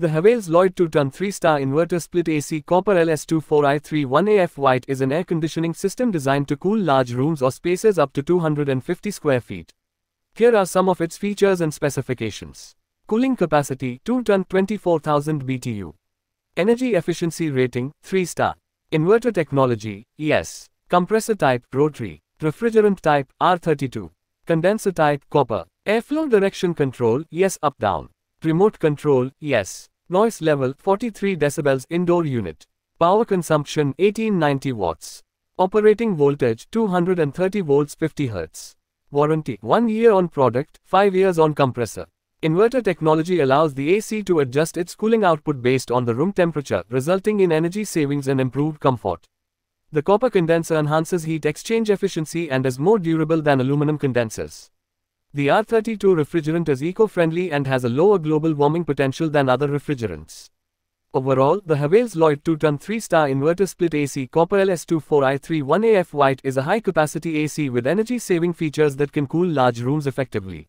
The Havells Lloyd 2-ton 3-star inverter split AC copper LS24i31AF White is an air conditioning system designed to cool large rooms or spaces up to 250 square feet. Here are some of its features and specifications. Cooling capacity 2 ton 24,000 BTU. Energy efficiency rating 3 star. Inverter technology yes. Compressor type rotary. Refrigerant type R32. Condenser type copper. Airflow direction control yes up down. Remote control, yes. Noise level 43 decibels indoor unit. Power consumption 1890 watts. Operating voltage 230 volts 50 Hz. Warranty 1 year on product, 5 years on compressor. Inverter technology allows the AC to adjust its cooling output based on the room temperature, resulting in energy savings and improved comfort. The copper condenser enhances heat exchange efficiency and is more durable than aluminum condensers. The R32 refrigerant is eco-friendly and has a lower global warming potential than other refrigerants. Overall, the Havells Lloyd 2-ton 3-star inverter split AC copper LS24i31AF White is a high-capacity AC with energy-saving features that can cool large rooms effectively.